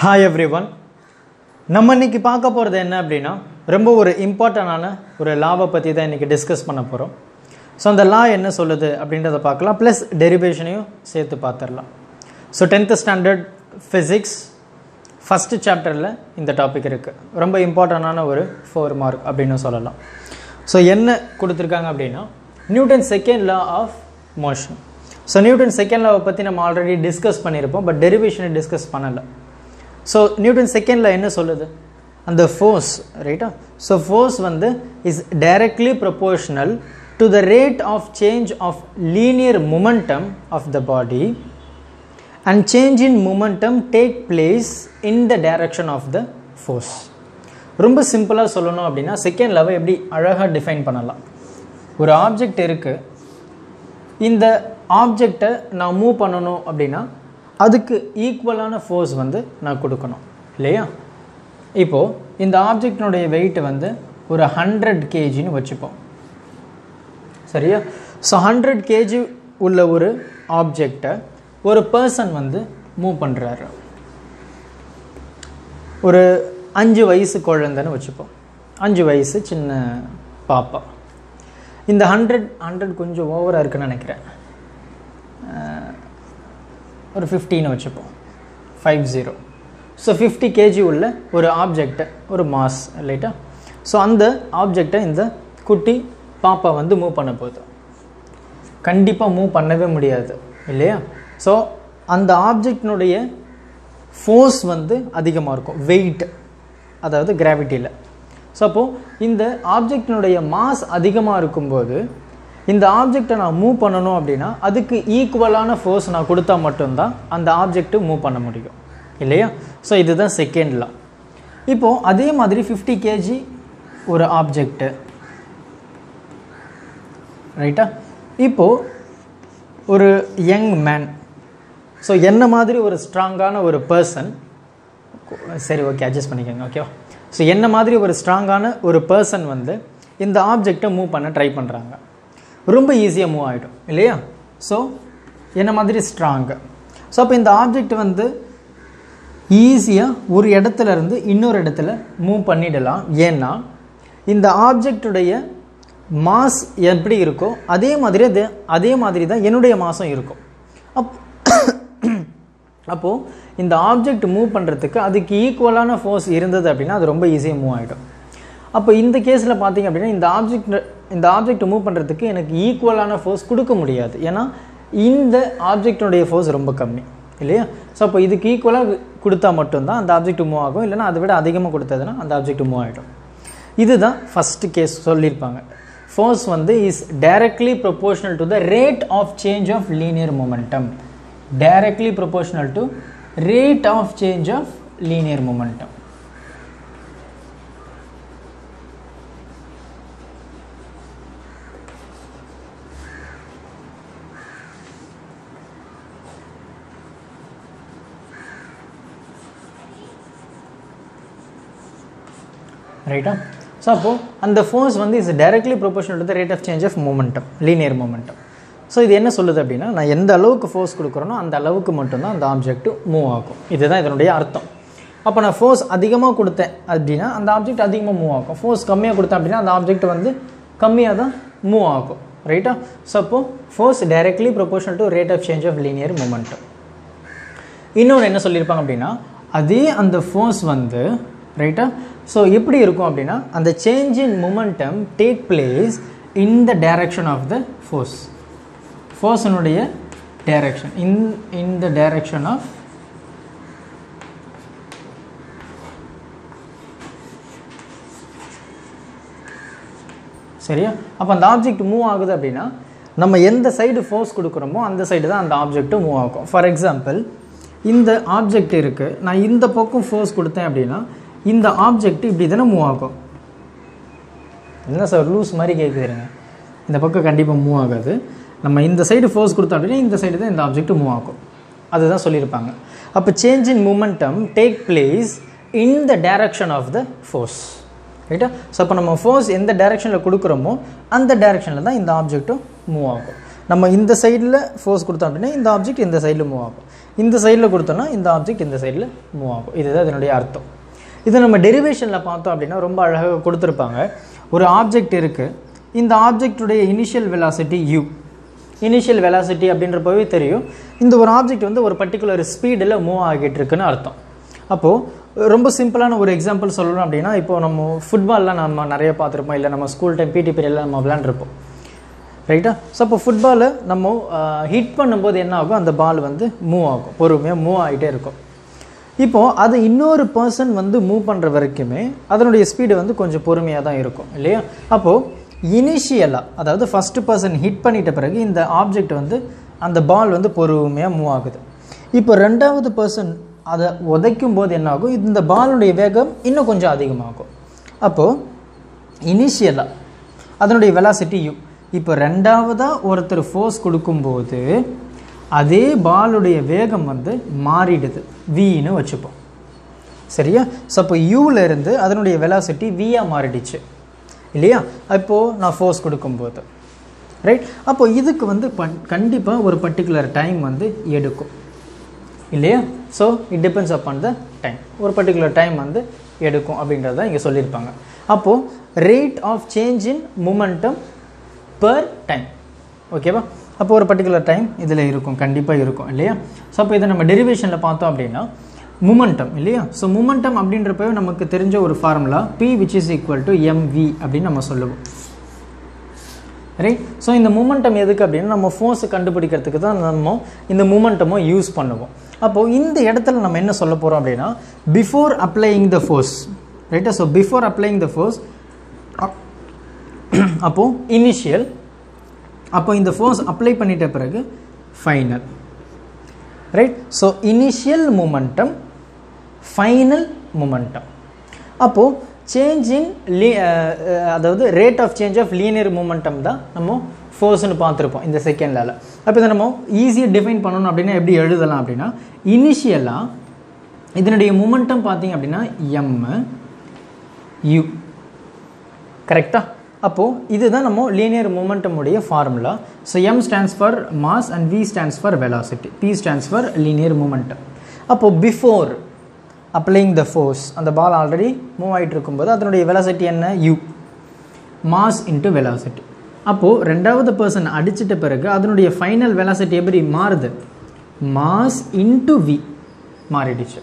Hi every one நம்ம இன்றைக்கி பார்க்க போகிறது என்ன அப்படின்னா ரொம்ப ஒரு இம்பார்ட்டண்டான ஒரு லாவை பற்றி தான் இன்றைக்கி டிஸ்கஸ் பண்ண போகிறோம் ஸோ அந்த லா என்ன சொல்லுது அப்படின்றத பார்க்கலாம். ப்ளஸ் டெரிவேஷனையும் சேர்த்து பார்த்துடலாம். So tenth standard physics first சாப்டரில் இந்த டாபிக் இருக்குது ரொம்ப இம்பார்ட்டண்டான ஒரு ஃபோர் மார்க் அப்படின்னு சொல்லலாம். ஸோ என்ன கொடுத்துருக்காங்க அப்படின்னா Newton second law of motion so Newton second லாவை பற்றி நம்ம ஆல்ரெடி டிஸ்கஸ் பண்ணியிருப்போம் பட் டெரிவேஷனை டிஸ்கஸ் பண்ணலை. ஸோ நியூட்டன் செகண்டில் என்ன சொல்லுது? அந்த ஃபோர்ஸ் ரைட்டா ஸோ ஃபோர்ஸ் வந்து is directly proportional to the rate of change of linear momentum of the body and change in momentum take place in the direction of the force ரொம்ப சிம்பிளாக சொல்லணும் அப்படின்னா செகண்ட் லெவல் எப்படி அழகாக define பண்ணலாம். ஒரு object இருக்குது இந்த ஆப்ஜெக்டை நான் மூவ் பண்ணணும் அப்படின்னா அதுக்கு ஈக்குவலான ஃபோர்ஸ் வந்து நான் கொடுக்கணும். இல்லையா? இப்போது இந்த ஆப்ஜெக்டினுடைய வெயிட் வந்து ஒரு ஹண்ட்ரட் கேஜின்னு வச்சுப்போம். சரியா? ஸோ ஹண்ட்ரட் கேஜி உள்ள ஒரு ஆப்ஜெக்டை ஒரு பர்சன் வந்து மூவ் பண்ணுறாரு ஒரு அஞ்சு வயசு குழந்தைன்னு வச்சுப்போம். அஞ்சு வயசு சின்ன பாப்பா. இந்த ஹண்ட்ரட் ஹண்ட்ரட் கொஞ்சம் ஓவராக இருக்குன்னு நினைக்கிறேன். ஒரு ஃபிஃப்டின்னு வச்சுப்போம். Five zero so fifty KG உள்ள ஒரு ஆப்ஜெக்டை ஒரு மாஸ் இல்லைட்டா ஸோ அந்த ஆப்ஜெக்டை இந்த குட்டி பாப்பா வந்து மூவ் பண்ண போகுது. கண்டிப்பாக மூவ் பண்ணவே முடியாது இல்லையா? ஸோ அந்த ஆப்ஜெக்டினுடைய ஃபோர்ஸ் வந்து அதிகமாக இருக்கும் வெயிட் அதாவது கிராவிட்டியில் ஸோ அப்போது இந்த ஆப்ஜெக்டினுடைய மாஸ் அதிகமாக இருக்கும்போது இந்த ஆப்ஜெக்டை நான் மூவ் பண்ணணும் அப்படின்னா அதுக்கு ஈக்குவலான ஃபோர்ஸ் நான் கொடுத்தா மட்டும்தான் அந்த ஆப்ஜெக்ட்டு மூவ் பண்ண முடியும். இல்லையா? ஸோ இதுதான் செகண்ட் லா இப்போது அதே மாதிரி ஃபிஃப்டி கேஜி ஒரு ஆப்ஜெக்ட்டு ரைட்டா இப்போது ஒரு யங் மேன் ஸோ என்ன மாதிரி ஒரு ஸ்ட்ராங்கான ஒரு பர்சன் சரி ஓகே அட்ஜஸ்ட் பண்ணிக்கோங்க ஓகேவா ஸோ என்ன மாதிரி ஒரு ஸ்ட்ராங்கான ஒரு பர்சன் வந்து இந்த ஆப்ஜெக்டை மூவ் பண்ண ட்ரை பண்ணுறாங்க ரொம்ப ஈஸியாக மூவ் ஆகிடும் இல்லையா? ஸோ என்ன மாதிரி ஸ்ட்ராங்கு ஸோ அப்போ இந்த ஆப்ஜெக்ட் வந்து ஈஸியாக ஒரு இடத்துல இருந்து இன்னொரு இடத்துல மூவ் பண்ணிடலாம். ஏன்னா இந்த ஆப்ஜெக்டுடைய மாஸ் எப்படி இருக்கோ அதே மாதிரி அது அதே மாதிரி தான் என்னுடைய மாதம் இருக்கும். அப் அப்போது இந்த ஆப்ஜெக்ட் மூவ் பண்ணுறதுக்கு அதுக்கு ஈக்குவலான ஃபோர்ஸ் இருந்தது அப்படின்னா அது ரொம்ப ஈஸியாக மூவ் ஆகிடும் அப்போ இந்த கேஸில் பார்த்தீங்க அப்படின்னா இந்த ஆப்ஜெக்ட் இந்த ஆப்ஜெக்ட் மூவ் பண்ணுறதுக்கு எனக்கு ஈக்குவலான ஃபோர்ஸ் கொடுக்க முடியாது. ஏன்னா இந்த ஆப்ஜெக்டினுடைய ஃபோர்ஸ் ரொம்ப கம்மி. இல்லையா? ஸோ அப்போ இதுக்கு ஈக்குவலாக கொடுத்தா மட்டும்தான் அந்த ஆப்ஜெக்ட் மூவ் ஆகும். இல்லைனா அதை விட அதிகமாக கொடுத்ததுன்னா அந்த ஆப்ஜெக்ட் மூவ் ஆகிடும் இதுதான் ஃபஸ்ட்டு கேஸ் சொல்லியிருப்பாங்க. ஃபோர்ஸ் வந்து is directly proportional to the rate of change of linear momentum directly proportional to rate of change of linear momentum ரைட்டா ஸோ அப்போது அந்த ஃபோர்ஸ் வந்து is directly proportional to the rate of change of momentum linear momentum so இது என்ன சொல்லுது அப்படின்னா நான் எந்த அளவுக்கு ஃபோர்ஸ் கொடுக்குறேனோ அந்த அளவுக்கு மட்டும்தான் அந்த ஆப்ஜெக்ட் மூவ் ஆகும். இதுதான் இதனுடைய அர்த்தம். அப்போ நான் ஃபோர்ஸ் அதிகமாக கொடுத்தேன் அப்படின்னா அந்த ஆப்ஜெக்ட் அதிகமாக மூவ் ஆகும். ஃபோர்ஸ் கம்மியாக கொடுத்தேன் அப்படின்னா அந்த ஆப்ஜெக்ட் வந்து கம்மியாக தான் மூவ் ஆகும். ரைட்டா ஸோ அப்போது force directly proportional to rate of change of linear momentum இன்னொன்று என்ன சொல்லியிருப்பாங்க அப்படின்னா அதே அந்த ஃபோர்ஸ் வந்து ரைட்டா ஸோ எப்படி இருக்கும் அப்படின்னா அந்த change in momentum take place in the direction of the force ஃபோர்ஸனுடைய direction in in the direction of சரியா? அப்போ அந்த ஆப்ஜெக்ட் மூவ் ஆகுது அப்படின்னா நம்ம எந்த சைடு ஃபோர்ஸ் கொடுக்குறோமோ அந்த சைடு தான் அந்த ஆப்ஜெக்ட்டும் மூவ் ஆகும். ஃபார் எக்ஸாம்பிள் இந்த ஆப்ஜெக்ட் இருக்குது நான் இந்த பக்கம் ஃபோர்ஸ் கொடுத்தேன் அப்படின்னா இந்த ஆப்ஜெக்ட் இப்படி தானே மூவ் ஆகும். என்ன சார் லூஸ் மாதிரி கேட்குதுங்க இந்த பக்கம் கண்டிப்பாக மூவ் ஆகாது. நம்ம இந்த சைடு ஃபோர்ஸ் கொடுத்தோம் அப்படின்னா இந்த சைடு தான் இந்த ஆப்ஜெக்ட் மூவ் ஆகும். அதுதான் சொல்லியிருப்பாங்க. அப்போ change in momentum take place in the direction of the force ரைட்டா ஸோ அப்போ நம்ம ஃபோர்ஸ் எந்த டைரக்ஷனில் கொடுக்குறோமோ அந்த டைரக்ஷனில் தான் இந்த ஆப்ஜெக்ட்டும் மூவ் ஆகும். நம்ம இந்த சைடில் ஃபோர்ஸ் கொடுத்தோம் அப்படின்னா இந்த ஆப்ஜெக்ட் இந்த சைடில் மூவ் ஆகும். இந்த சைடில் கொடுத்தோன்னா இந்த ஆப்ஜெக்ட் இந்த சைடில் மூவ் ஆகும். இதுதான் இதனுடைய அர்த்தம். இதை நம்ம டெரிவேஷனில் பார்த்தோம் அப்படின்னா ரொம்ப அழகாக கொடுத்துருப்பாங்க. ஒரு ஆப்ஜெக்ட் இருக்குது இந்த ஆப்ஜெக்டுடைய initial velocity U initial velocity அப்படின்றப்பவே தெரியும். இந்த ஒரு ஆப்ஜெக்ட் வந்து ஒரு பர்டிகுலர் ஸ்பீடில் மூவ் ஆகிட்டு இருக்குன்னு அர்த்தம். அப்போது ரொம்ப சிம்பிளான ஒரு எக்ஸாம்பிள் சொல்லணும் அப்படின்னா இப்போ நம்ம ஃபுட்பால்லாம் நம்ம நிறைய பார்த்துருப்போம். இல்லை நம்ம ஸ்கூல் டைம் பிடி பீரியடில் நம்ம விளாண்டுருப்போம் ரைட்டா ஸோ அப்போ ஃபுட்பாலை நம்ம ஹிட் பண்ணும்போது என்ன ஆகும்? அந்த பால் வந்து மூவ் ஆகும். பொறுமையாக மூவ் ஆகிட்டே இருக்கும். இப்போது அது இன்னொரு பர்சன் வந்து மூவ் பண்ணுற வரைக்குமே அதனுடைய ஸ்பீடு வந்து கொஞ்சம் பொறுமையாக தான் இருக்கும் இல்லையா? அப்போது இனிஷியலாக அதாவது ஃபஸ்ட்டு பர்சன் ஹிட் பண்ணிட்ட பிறகு இந்த ஆப்ஜெக்ட் வந்து அந்த பால் வந்து பொறுமையாக மூவ் ஆகுது. இப்போ ரெண்டாவது பர்சன் அதை உதைக்கும் போது என்னாகும் இந்த பாலுடைய வேகம் இன்னும் கொஞ்சம் அதிகமாகும். அப்போது இனிஷியலாக அதனுடைய வெலாசிட்டி யூ இப்போ ரெண்டாவதாக ஒருத்தர் ஃபோர்ஸ் கொடுக்கும்போது அதே பாலுடைய வேகம் வந்து மாறிடுது. வின்னு வச்சுப்போம். சரியா? ஸோ அப்போ யூவில் இருந்து அதனுடைய வெலாசிட்டி வியாக மாறிடுச்சு. இல்லையா? அப்போது நான் ஃபோர்ஸ் கொடுக்கும்போது. ரைட் அப்போ இதுக்கு வந்து பண் கண்டிப்பாக ஒரு பர்டிகுலர் டைம் வந்து எடுக்கும். இல்லையா? So it depends upon the time ஒரு பர்டிகுலர் டைம் வந்து எடுக்கும் அப்படின்றத இங்கே சொல்லியிருப்பாங்க. அப்போது rate of change in momentum per time ஓகேவா அப்போ ஒரு பர்டிகுலர் டைம் இதில் இருக்கும் கண்டிப்பாக இருக்கும் இல்லையா? ஸோ அப்போ இதை நம்ம டெரிவேஷனில் பார்த்தோம் அப்படின்னா மூமெண்டம் இல்லையா? ஸோ மூமெண்டம் அப்படின்றப்பவே நமக்கு தெரிஞ்ச ஒரு formula P which is equal to MV அப்படின்னு நம்ம சொல்லுவோம். ரைட் ஸோ இந்த மூமெண்டம் எதுக்கு அப்படின்னா நம்ம ஃபோர்ஸை கண்டுபிடிக்கிறதுக்கு தான் நம்ம இந்த மூமெண்டமும் யூஸ் பண்ணுவோம். அப்போது இந்த இடத்துல நம்ம என்ன சொல்ல போகிறோம் அப்படின்னா பிஃபோர் அப்ளையிங் த ஃபோர்ஸ் ரைட்டா so before applying the force அப்போது இனிஷியல் அப்போ இந்த ஃபோர்ஸ் அப்ளை பண்ணிட்ட பிறகு final right so initial momentum final momentum அப்போது சேஞ்ச் இன் லீ அதாவது rate of change of linear momentum தான் நம்ம ஃபோர்ஸ்னு பார்த்துருப்போம் இந்த செகண்டில் அப்போ இதை நம்ம ஈஸியாக டிஃபைன் பண்ணணும் அப்படின்னா எப்படி எழுதலாம் அப்படின்னா இனிஷியலாக இதனுடைய மூமெண்டம் பார்த்தீங்க அப்படின்னா எம் யு கரெக்டாக அப்போது இதுதான் நம்ம லீனியர் மூமெண்டம் உடைய formula so M stands for mass and V stands for velocity P stands for linear momentum அப்போது பிஃபோர் அப்ளைங் த ஃபோர்ஸ் அந்த பால் ஆல்ரெடி மூவ் ஆகிட்டு இருக்கும்போது அதனுடைய வெலாசிட்டி என்ன? யூ மாஸ் இன்ட்டு வெலாசிட்டி அப்போது ரெண்டாவது பர்சன் அடிச்சிட்ட பிறகு அதனுடைய ஃபைனல் வெலாசிட்டி எப்படி மாறுது? மாஸ் இன்ட்டு வி மாறிடுச்சு.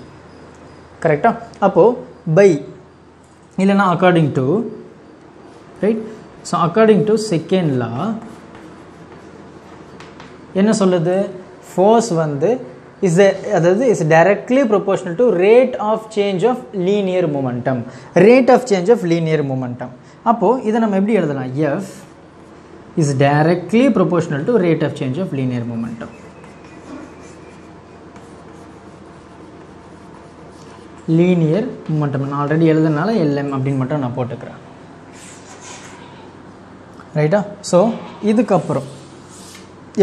கரெக்டாக அப்போது பை இல்லைன்னா according to right so according to second law என்ன சொல்லுது? ஃபோர்ஸ் வந்து இஸ் அதாவது is directly proportional to rate of change of linear momentum rate of change of linear momentum அப்போது இதை நம்ம எப்படி எழுதலாம்? F is directly proportional to rate of change of linear momentum linear momentum நான் already எழுதுனால LM அப்படின்னு மட்டும் நான் போட்டுக்கிறேன். ரைட்டா ஸோ இதுக்கப்புறம்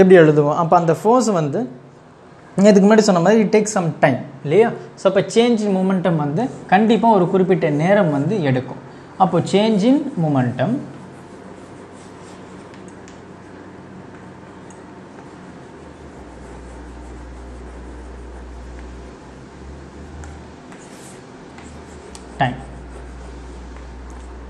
எப்படி எழுதுவோம்? அப்போ அந்த ஃபோர்ஸ் வந்து இதுக்கு முன்னாடி சொன்ன மாதிரி இட் டேக் சம் டைம் இல்லையா? ஸோ அப்போ சேஞ்ச் இன் மூமெண்டம் வந்து கண்டிப்பாக ஒரு குறிப்பிட்ட நேரம் வந்து எடுக்கும். அப்போது சேஞ்ச் இன் மூமெண்டம் டைம்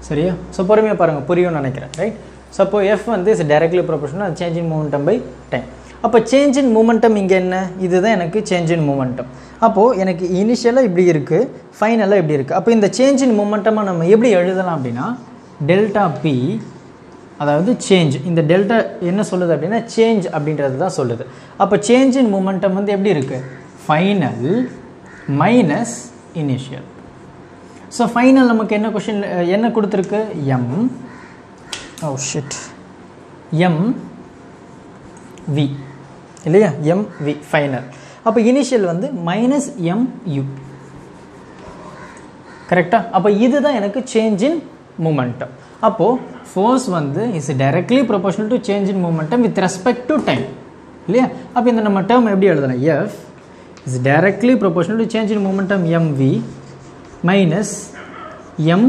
சரியா? ஸோ பொறுமையாக பாருங்கள் புரியும்னு நினைக்கிறேன் ரைட் சப்போ எஃப் வந்து is directly proportional change in momentum by time அப்போ சேஞ்ச் இன் மூமெண்டம் இங்கே என்ன? இதுதான் எனக்கு சேஞ்ச் இன் மூமெண்டம் அப்போது எனக்கு இனிஷியலாக இப்படி இருக்குது ஃபைனலாக இப்படி இருக்குது அப்போ இந்த சேஞ்ச் இன் மூமெண்டமாக நம்ம எப்படி எழுதலாம் அப்படின்னா டெல்டா பி அதாவது சேஞ்ச் இந்த டெல்டா என்ன சொல்லுது அப்படின்னா சேஞ்ச் அப்படின்றது தான் சொல்லுது. அப்போ சேஞ்ச் இன் மூமெண்டம் வந்து எப்படி இருக்குது final minus initial so final நமக்கு என்ன கொஷின் என்ன கொடுத்துருக்கு? M oh shit M V இல்லையா? எம் வி ஃபைனல் அப்போ இனிஷியல் வந்து மைனஸ் எம் யூ கரெக்டாக அப்போ இதுதான் எனக்கு சேஞ்ச் இன் மூமெண்டம் அப்போது ஃபோர்ஸ் வந்து is directly proportional to change in momentum with respect to time இல்லையா? அப்போ இந்த நம்ம டேர்ம் எப்படி எழுதலாம் F is directly proportional to change in momentum M V minus M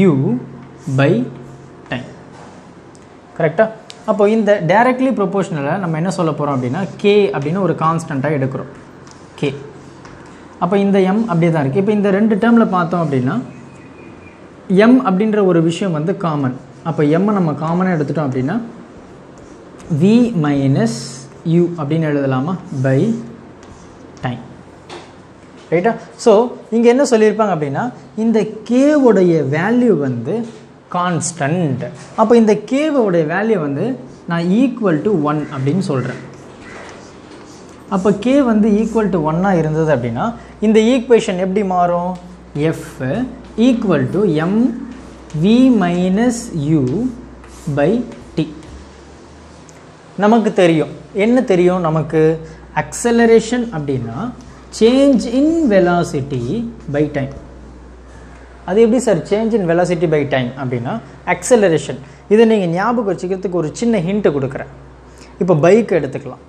U by கரெக்டாக அப்போ இந்த டைரக்ட்லி ப்ரொபோஷனலை நம்ம என்ன சொல்ல போகிறோம் அப்படின்னா கே அப்படின்னு ஒரு கான்ஸ்டண்ட்டாக எடுக்கிறோம். கே அப்போ இந்த எம் அப்படியே தான் இருக்குது இப்போ இந்த ரெண்டு டேர்மில் பார்த்தோம் அப்படின்னா எம் அப்படின்ற ஒரு விஷயம் வந்து காமன் அப்போ எம்மை நம்ம காமனாக எடுத்துட்டோம் அப்படின்னா வி மைனஸ் யூ அப்படின்னு எழுதலாமா? பை டைம் ரைட்டா ஸோ இங்கே என்ன சொல்லியிருப்பாங்க அப்படின்னா இந்த கேவுடைய வேல்யூ வந்து கான்ஸ்டன்ட் அப்போ இந்த கேவோடைய வேல்யூ வந்து நான் ஈக்குவல் டு ஒன் அப்படின்னு சொல்கிறேன் அப்போ கே வந்து ஈக்குவல் டு ஒன்னாக இருந்தது அப்படின்னா இந்த ஈக்குவேஷன் எப்படி மாறும்? F equal to M V minus U by T நமக்கு தெரியும். என்ன தெரியும் நமக்கு? அக்சலரேஷன் அப்படின்னா change in velocity by time அது எப்படி sir change in velocity by time அப்படின்னா அக்சலரேஷன் இதை நீங்கள் ஞாபகம் வச்சுக்கிறதுக்கு ஒரு சின்ன ஹிண்ட்டு கொடுக்குறேன். இப்போ பைக் எடுத்துக்கலாம்.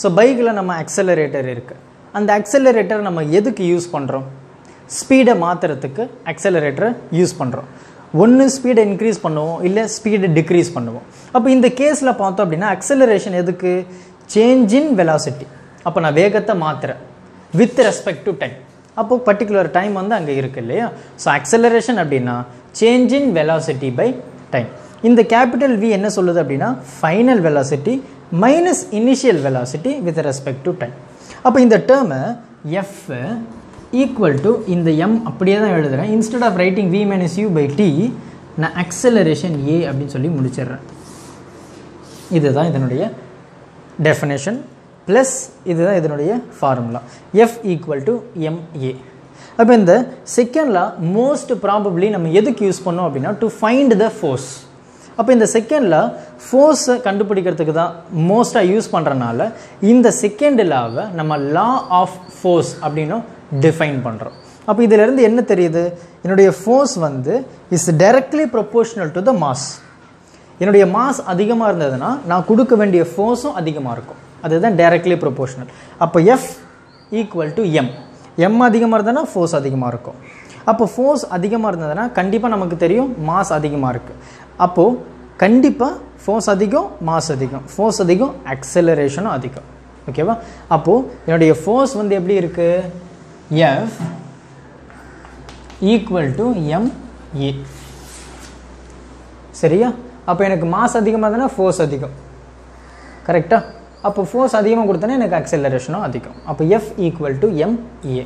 ஸோ பைக்கில் நம்ம அக்சலரேட்டர் இருக்குது அந்த அக்சலரேட்டர் நம்ம எதுக்கு யூஸ் பண்ணுறோம் ஸ்பீடை மாற்றுறதுக்கு அக்சலரேட்டரை யூஸ் பண்ணுறோம் ஒன்று ஸ்பீடை இன்க்ரீஸ் பண்ணுவோம் இல்லை ஸ்பீடை டிக்ரீஸ் பண்ணுவோம். அப்போ இந்த கேஸில் பார்த்தோம் அப்படின்னா அக்சலரேஷன் எதுக்கு? சேஞ்ச் இன் வெலாசிட்டி அப்போ நான் வேகத்தை மாற்றுறேன் வித் ரெஸ்பெக்ட் டு டைம் அப்போது பர்டிகுலர் டைம் வந்து அங்கே இருக்குது இல்லையா? ஸோ அக்சலரேஷன் அப்படின்னா change in velocity by time இந்த கேபிட்டல் வி என்ன சொல்லுது அப்படின்னா? Final velocity minus initial velocity with respect to time அப்போ இந்த டேர்மை எஃப் ஈக்குவல் டு இந்த எம் அப்படியே தான் எழுதுகிறேன் instead of writing V minus U by T நான் அக்சலரேஷன் ஏ அப்படின்னு சொல்லி முடிச்சிடுறேன். இதுதான் இதனுடைய டெஃபினேஷன் ப்ளஸ் இதுதான் இதனுடைய formula F equal to M A அப்போ இந்த செகண்டில் மோஸ்ட் ப்ராபப்ளி நம்ம எதுக்கு யூஸ் பண்ணோம் அப்படின்னா டு ஃபைண்ட் த ஃபோர்ஸ் அப்போ இந்த செகண்டில் ஃபோர்ஸை கண்டுபிடிக்கிறதுக்கு தான் மோஸ்ட்டாக யூஸ் பண்ணுறனால இந்த செகண்ட் லாவை நம்ம லா ஆஃப் ஃபோர்ஸ் அப்படின்னும் டிஃபைன் பண்ணுறோம் அப்போ இதிலிருந்து என்ன தெரியுது? என்னுடைய ஃபோர்ஸ் வந்து is directly proportional to the mass என்னுடைய மாஸ் அதிகமாக இருந்ததுன்னா நான் கொடுக்க வேண்டிய ஃபோர்ஸும் அதிகமாக இருக்கும். அதுதான் டைரக்ட்லி ப்ரொபோஷனல் அப்போ F equal to M M அதிகமாக இருந்ததுன்னா ஃபோர்ஸ் அதிகமாக இருக்கும். அப்போ ஃபோர்ஸ் அதிகமாக இருந்ததுன்னா கண்டிப்பாக நமக்கு தெரியும் மாஸ் அதிகமாக இருக்குது அப்போது கண்டிப்பாக ஃபோர்ஸ் அதிகம் மாஸ் அதிகம். ஃபோர்ஸ் அதிகம் அக்சலரேஷனும் அதிகம். ஓகேவா அப்போது என்னுடைய ஃபோர்ஸ் வந்து எப்படி இருக்குது எஃப் ஈக்குவல் டு எம்ஏ சரியா? அப்போ எனக்கு மாஸ் அதிகமாக இருந்ததுன்னா ஃபோர்ஸ் அதிகம். கரெக்டாக அப்போ ஃபோர்ஸ் அதிகமாக கொடுத்தோன்னா எனக்கு அக்சலரேஷனும் அதிகம். அப்போ எஃப் ஈக்குவல் டு எம்ஏ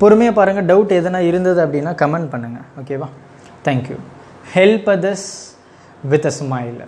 பொறுமையாக பாருங்கள் டவுட் எதனா இருந்தது அப்படின்னா கமெண்ட் பண்ணுங்கள் ஓகேவா thank you help others with a smile